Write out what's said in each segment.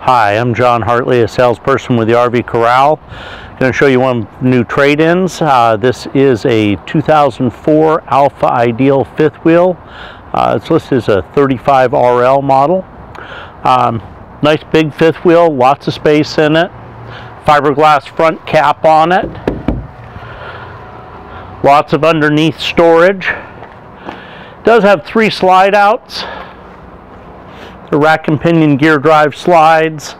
Hi, I'm John Hartley, a salesperson with the RV Corral. Going to show you one new trade-ins. Uh, this is a 2004 Alfa Ideal fifth wheel. Uh, it's listed as a 35 RL model. Um, nice big fifth wheel, lots of space in it. Fiberglass front cap on it. Lots of underneath storage. Does have three slide outs the rack and pinion gear drive slides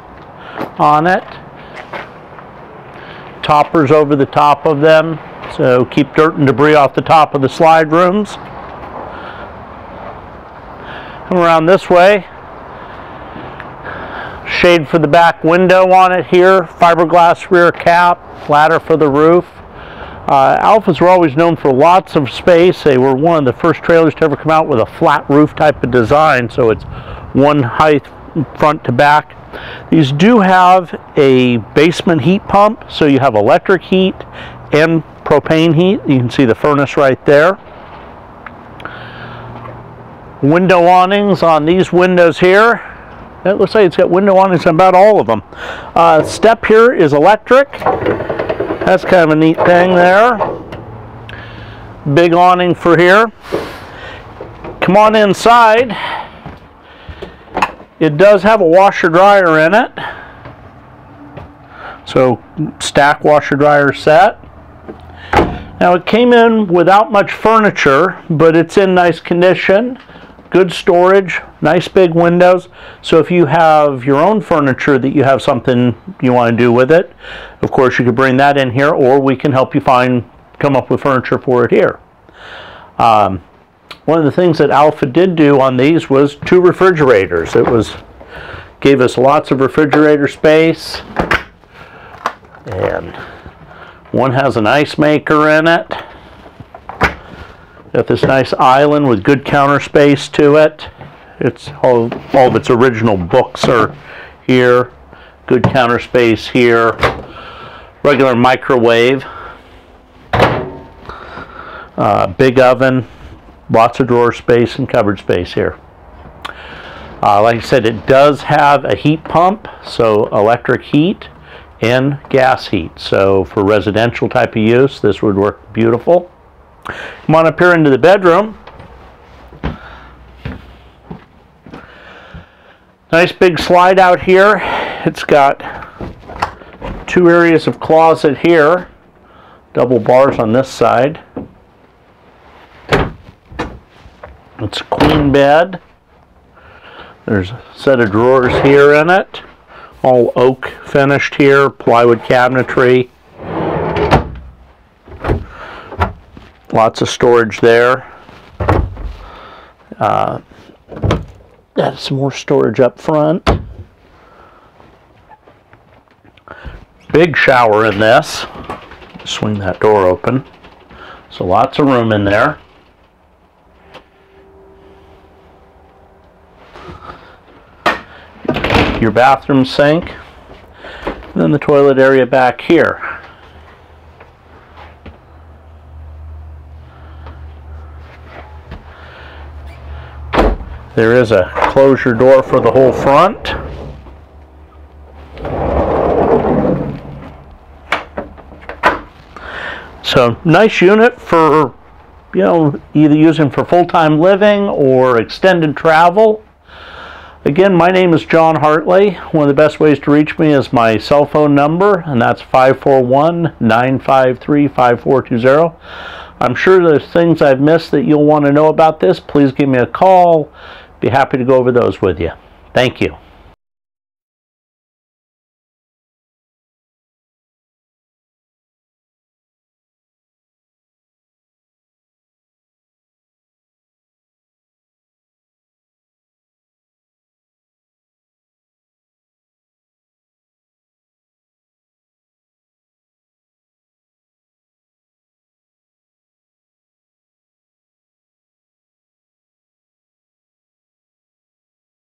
on it. Toppers over the top of them, so keep dirt and debris off the top of the slide rooms. Come around this way. Shade for the back window on it here, fiberglass rear cap, ladder for the roof. Uh, Alfas were always known for lots of space. They were one of the first trailers to ever come out with a flat roof type of design, so it's one height front to back. These do have a basement heat pump, so you have electric heat and propane heat. You can see the furnace right there. Window awnings on these windows here. It looks like it's got window awnings on about all of them. Uh, step here is electric. That's kind of a neat thing there. Big awning for here. Come on inside. It does have a washer dryer in it. So stack washer dryer set. Now it came in without much furniture, but it's in nice condition. Good storage, nice big windows. So if you have your own furniture that you have something you want to do with it, of course you could bring that in here or we can help you find, come up with furniture for it here. Um, one of the things that Alfa did do on these was two refrigerators. It was gave us lots of refrigerator space and one has an ice maker in it. Got this nice island with good counter space to it. It's all, all of its original books are here. Good counter space here. Regular microwave. Uh, big oven lots of drawer space and cupboard space here. Uh, like I said, it does have a heat pump, so electric heat and gas heat. So for residential type of use, this would work beautiful. Come on up here into the bedroom. Nice big slide out here. It's got two areas of closet here, double bars on this side. It's a queen bed. There's a set of drawers here in it. All oak finished here, plywood cabinetry. Lots of storage there. Uh, got some more storage up front. Big shower in this. Swing that door open. So lots of room in there. Your bathroom sink, and then the toilet area back here. There is a closure door for the whole front. So nice unit for, you know, either using for full-time living or extended travel. Again, my name is John Hartley. One of the best ways to reach me is my cell phone number, and that's 541-953-5420. I'm sure there's things I've missed that you'll want to know about this. Please give me a call. Be happy to go over those with you. Thank you.